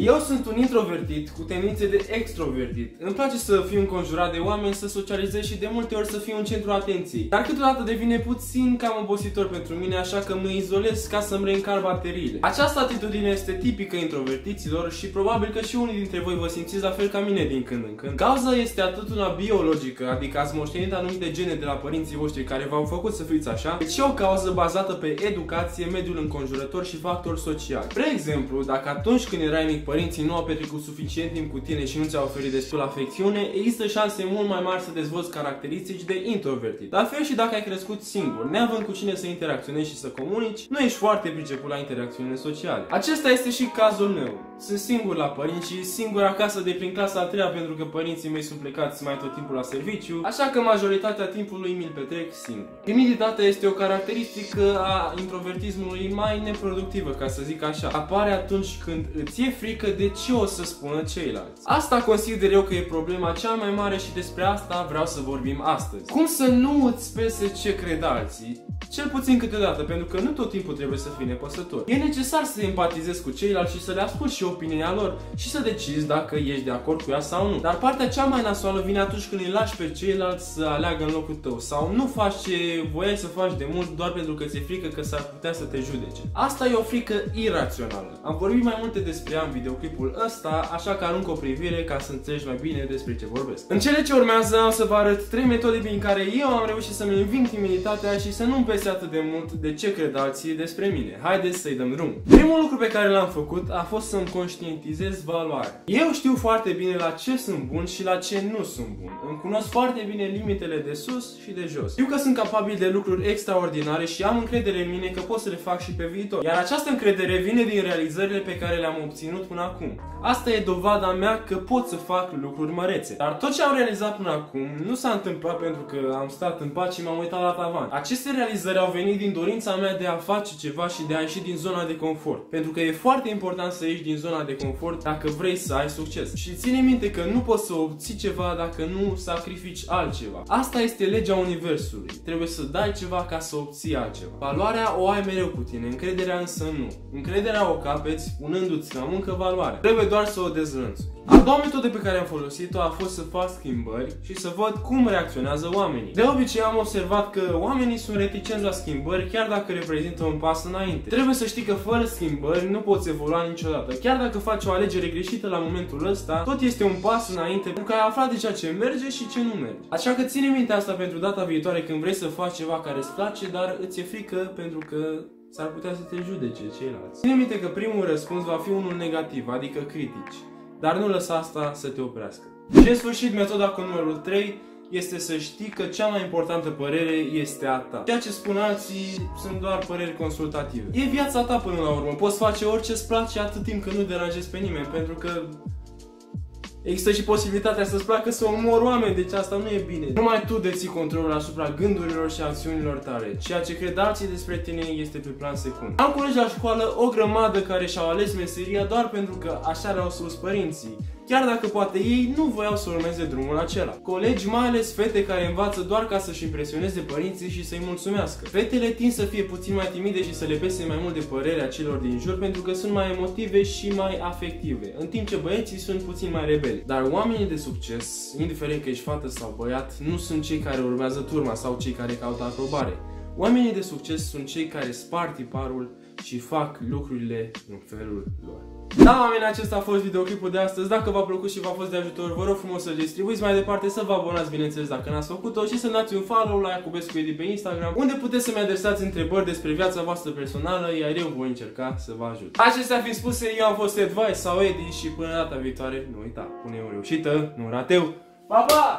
Eu sunt un introvertit cu tendințe de extrovertit. Îmi place să fiu înconjurat de oameni, să socializez și de multe ori să fiu în centru atenției. Dar câteodată devine puțin cam obositor pentru mine, așa că mă izolez ca să-mi reîncar bateriile. Această atitudine este tipică introvertiților și probabil că și unii dintre voi vă simțiți la fel ca mine din când în când. Cauza este atât una biologică, adică ați moștenit anumite gene de la părinții voștri care v-au făcut să fiți așa, cât și o cauză bazată pe educație, mediul înconjurător și factori sociali. Spre exemplu, dacă atunci când erai mic părinții nu au petrecut suficient timp cu tine și nu ți-au oferit destul afecțiune, există șanse mult mai mari să dezvolți caracteristici de introvertit. La fel și dacă ai crescut singur, neavând cu cine să interacționezi și să comunici, nu ești foarte priceput la interacțiunile sociale. Acesta este și cazul meu. Sunt singur la părinți și singur acasă de prin clasa a treia pentru că părinții mei sunt plecați mai tot timpul la serviciu, așa că majoritatea timpului mi-l petrec singur. Timiditatea este o caracteristică a introvertismului mai neproductivă, ca să zic așa. Apare atunci când îți e frică de ce o să spună ceilalți. Asta consider eu că e problema cea mai mare și despre asta vreau să vorbim astăzi. Cum să nu îți pese ce cred alții? Cel puțin câteodată, pentru că nu tot timpul trebuie să fii nepăsător. E necesar să empatizezi cu ceilalți și să le asculti și opinia lor și să decizi dacă ești de acord cu ea sau nu. Dar partea cea mai nasoală vine atunci când îi lași pe ceilalți să aleagă în locul tău sau nu faci ce voiai să faci de mult doar pentru că ți-e frică că s-ar putea să te judece. Asta e o frică irațională. Am vorbit mai multe despre ea în videoclipul ăsta, așa că arunc o privire ca să înțelegi mai bine despre ce vorbesc. În cele ce urmează am să vă arăt trei metode prin care eu am reușit să-mi înving timiditatea și să nu-mi pese atât de mult de ce cred alții despre mine. Haideți să-i dăm drum. Primul lucru pe care l-am făcut a fost să-mi conștientizez valoarea. Eu știu foarte bine la ce sunt bun și la ce nu sunt bun. Îmi cunosc foarte bine limitele de sus și de jos. Știu că sunt capabil de lucruri extraordinare și am încredere în mine că pot să le fac și pe viitor. Iar această încredere vine din realizările pe care le-am obținut până acum. Asta e dovada mea că pot să fac lucruri mărețe. Dar tot ce am realizat până acum nu s-a întâmplat pentru că am stat în pace și m-am uitat la tavan. Aceste realizări au venit din dorința mea de a face ceva și de a ieși din zona de confort. Pentru că e foarte important să ieși din zona de confort dacă vrei să ai succes. Și ține minte că nu poți să obții ceva dacă nu sacrifici altceva. Asta este legea universului. Trebuie să dai ceva ca să obții altceva. Valoarea o ai mereu cu tine, încrederea însă nu. Încrederea o capeți punându-ți la muncă valoare. Trebuie doar să o dezlănțui. A doua metodă pe care am folosit-o a fost să fac schimbări și să văd cum reacționează oamenii. De obicei am observat că oamenii sunt reticenți la schimbări chiar dacă reprezintă un pas înainte. Trebuie să știi că fără schimbări nu poți evolua niciodată. Chiar dacă faci o alegere greșită la momentul ăsta, tot este un pas înainte pentru că ai aflat deja ce merge și ce nu merge. Așa că ține minte asta pentru data viitoare când vrei să faci ceva care îți place, dar îți e frică pentru că s-ar putea să te judece ceilalți. Ține minte că primul răspuns va fi unul negativ, adică critici dar nu lăsa asta să te oprească. Și în sfârșit, metoda cu numărul 3 este să știi că cea mai importantă părere este a ta. Ceea ce spun alții sunt doar păreri consultative. E viața ta până la urmă. Poți face orice îți place atât timp că nu deranjezi pe nimeni, pentru că Există și posibilitatea să-ți placă să omori oameni, deci asta nu e bine. Numai tu deții controlul asupra gândurilor și acțiunilor tale. Ceea ce cred alții despre tine este pe plan secund. Am colegi la școală o grămadă care și-au ales meseria doar pentru că așa le-au spus părinții chiar dacă poate ei nu voiau să urmeze drumul acela. Colegi, mai ales fete care învață doar ca să-și impresioneze părinții și să-i mulțumească. Fetele tind să fie puțin mai timide și să le pese mai mult de părerea celor din jur pentru că sunt mai emotive și mai afective, în timp ce băieții sunt puțin mai rebeli. Dar oamenii de succes, indiferent că ești fată sau băiat, nu sunt cei care urmează turma sau cei care caută aprobare. Oamenii de succes sunt cei care spar tiparul și fac lucrurile în felul lor. Da, oameni, acesta a fost videoclipul de astăzi. Dacă v-a plăcut și v-a fost de ajutor, vă rog frumos să-l distribuiți mai departe, să vă abonați, bineînțeles, dacă n-ați făcut-o și să dați un follow la Iacobescu Edi pe Instagram, unde puteți să-mi adresați întrebări despre viața voastră personală, iar eu voi încerca să vă ajut. Acestea fiind spuse, eu am fost Advice sau Edi și până data viitoare, nu uita, pune o reușită, nu rateu. Pa, pa!